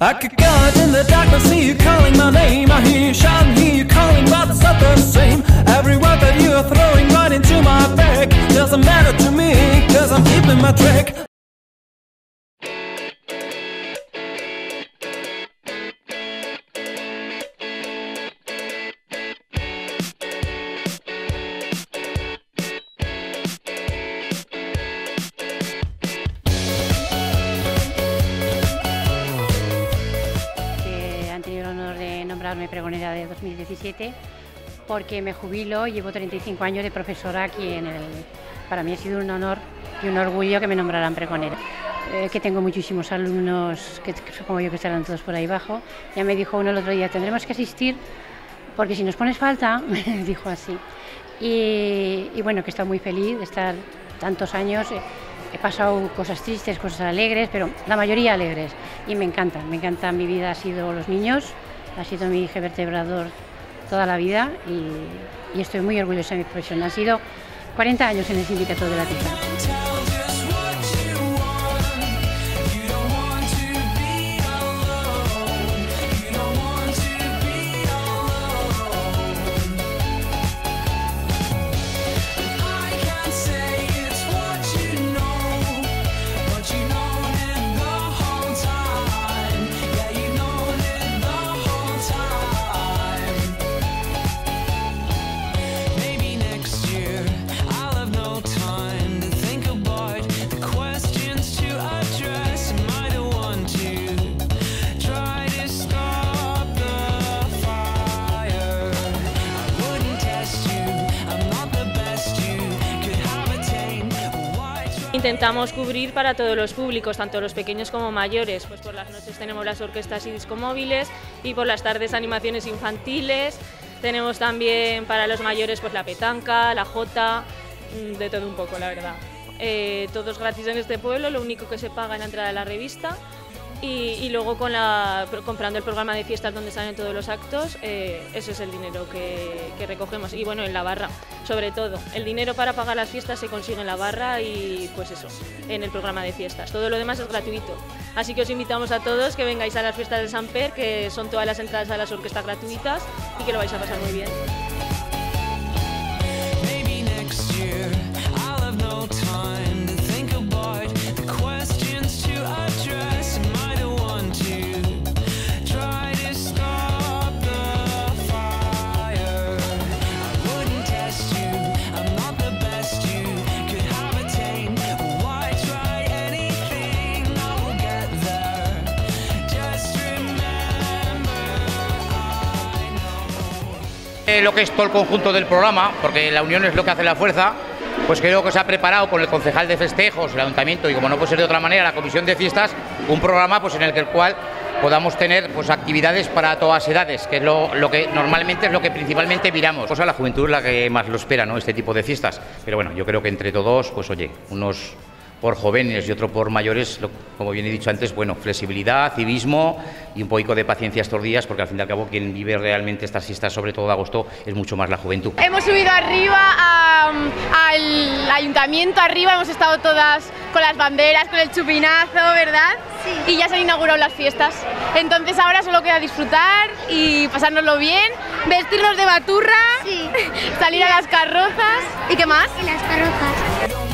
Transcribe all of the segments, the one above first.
I could guard in the darkness, see you calling my name. I hear you shouting, hear you calling, but it's not the same. Every word that you are throwing right into my back doesn't matter to me, cause I'm keeping my track. Nombrarme pregonera de 2017 porque me jubilo, llevo 35 años de profesora aquí en el... Para mí ha sido un honor y un orgullo que me nombraran pregonera. Eh, que tengo muchísimos alumnos, que, que supongo yo que estarán todos por ahí abajo. Ya me dijo uno el otro día, tendremos que asistir porque si nos pones falta, me dijo así. Y, y bueno, que estoy muy feliz de estar tantos años. He pasado cosas tristes, cosas alegres, pero la mayoría alegres. Y me encantan, me encanta. Mi vida ha sido los niños, ha sido mi eje vertebrador toda la vida y, estoy muy orgullosa de mi profesión. Han sido 40 años en el sindicato de la tierra. Intentamos cubrir para todos los públicos, tanto los pequeños como mayores. Pues por las noches tenemos las orquestas y discomóviles y por las tardes animaciones infantiles. Tenemos también para los mayores pues la petanca, la jota, mm, de todo un poco, la verdad. Eh, todo es gratis en este pueblo, lo único que se paga es la entrada de la revista. Y, luego con la, comprando el programa de fiestas donde salen todos los actos, eh, ese es el dinero que recogemos. Y bueno, en la barra, sobre todo. El dinero para pagar las fiestas se consigue en la barra y pues eso, en el programa de fiestas. Todo lo demás es gratuito. Así que os invitamos a todos que vengáis a las fiestas de San Per, que son todas las entradas a las orquestas gratuitas y que lo vais a pasar muy bien. Eh, lo que es todo el conjunto del programa, porque la unión es lo que hace la fuerza, pues creo que se ha preparado con el concejal de festejos, el ayuntamiento y como no puede ser de otra manera, la comisión de fiestas, un programa pues en el que el cual podamos tener pues actividades para todas edades, que es lo, lo que normalmente es lo que principalmente miramos. Pues a la juventud es la que más lo espera, ¿no? Este tipo de fiestas. Pero bueno, yo creo que entre todos, pues oye, unos por jóvenes y otro por mayores, lo- como bien he dicho antes, bueno, flexibilidad, civismo y un poquito de paciencia estos días, porque al fin y al cabo quien vive realmente estas fiestas, sobre todo de agosto, es mucho más la juventud. Hemos subido arriba a- al ayuntamiento, arriba hemos estado todas con las banderas, con el chupinazo, ¿verdad? Sí. Y ya se han inaugurado las fiestas. Entonces ahora solo queda disfrutar y pasárnoslo bien, vestirnos de baturra, Sí. salir a las carrozas y qué más. Y las carrozas.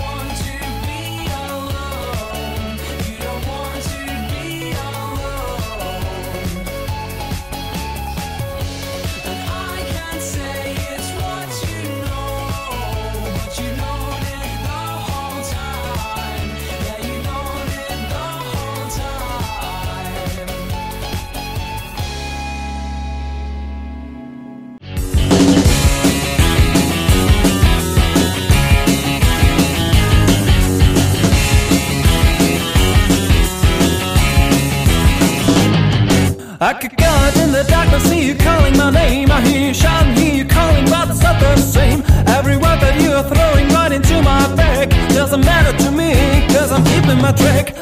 I could guard in the darkness, see you calling my name. I hear you shouting, hear you calling, but it's not the same. Every word that you are throwing right into my back doesn't matter to me, cause I'm keeping my track.